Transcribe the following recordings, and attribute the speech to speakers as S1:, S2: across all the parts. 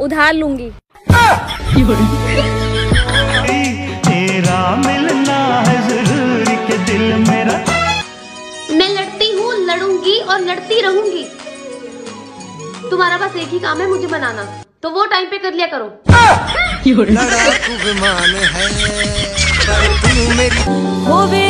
S1: उधार लूँगी।
S2: तेरा मिलना है ज़रूरी के दिल मेरा
S3: मैं लड़ती हूँ लड़ूँगी और लड़ती रहूँगी। तुम्हारा बस एक ही काम है मुझे बनाना। तो वो टाइम पे कर लिया करो।
S4: होवे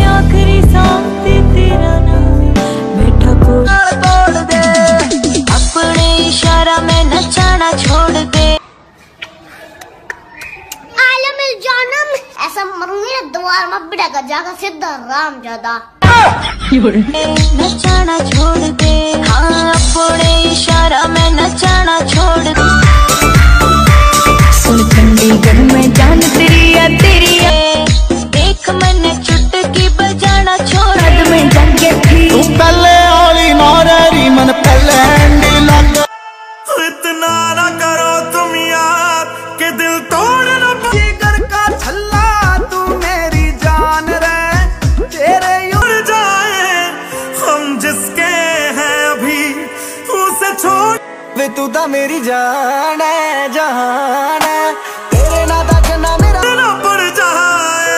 S5: मरूँगी ना द्वार में जाकर जागा सीधा राम ज़्यादा
S4: छोड़ दे
S2: वे तू तो मेरी जान है जहान है तेरे ना तक ना मेरा ना पड़ जाए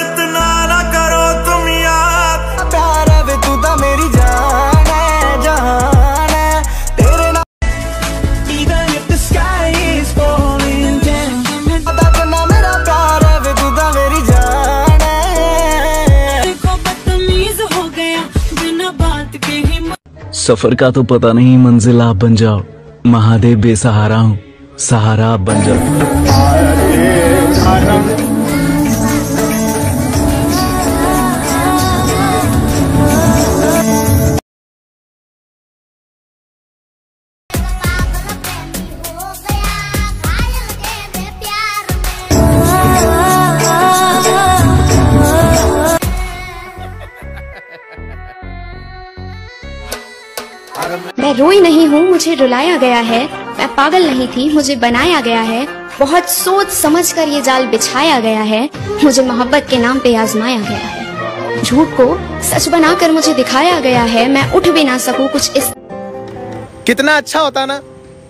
S2: इतना ना करो तुम यार प्यार है वे तू तो मेरी जान है जहान है तेरे ना Even if the sky is falling down तक ना मेरा प्यार है वे तू तो मेरी जान है
S4: को बदतमीज हो गया बिना बात के ही
S6: सफ़र का तो पता नहीं मंजिल आप बन जाओ। महादेव बेसहारा हूँ। सहारा बन जाओ
S1: मैं रोई नहीं हूँ मुझे रुलाया गया है। मैं पागल नहीं थी मुझे बनाया गया है। बहुत सोच समझ कर ये जाल बिछाया गया है। मुझे मोहब्बत के नाम पे आजमाया गया है। झूठ को सच बनाकर मुझे दिखाया गया है। मैं उठ भी ना सकूँ कुछ इस
S7: कितना अच्छा होता ना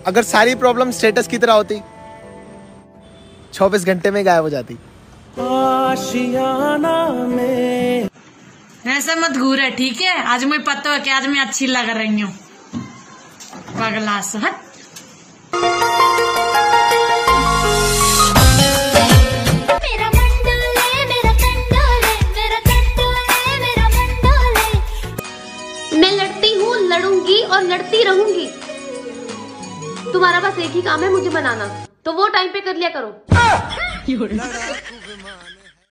S7: अगर सारी प्रॉब्लम स्टेटस की तरह होती। 24 घंटे में गायब हो जाती।
S8: ऐसे मत घूरे ठीक है? आज मुझे पता है कि आज मैं अच्छी लग रही हूँ। पगला से हट
S5: मेरा मंडोले मेरा कंडोले मेरा कंडोले मेरा मंडोले।
S3: मैं लड़ती हूँ लड़ूँगी और लड़ती रहूँगी। तुम्हारा बस एक ही काम है मुझे बनाना। तो वो टाइम पे कर लिया करो।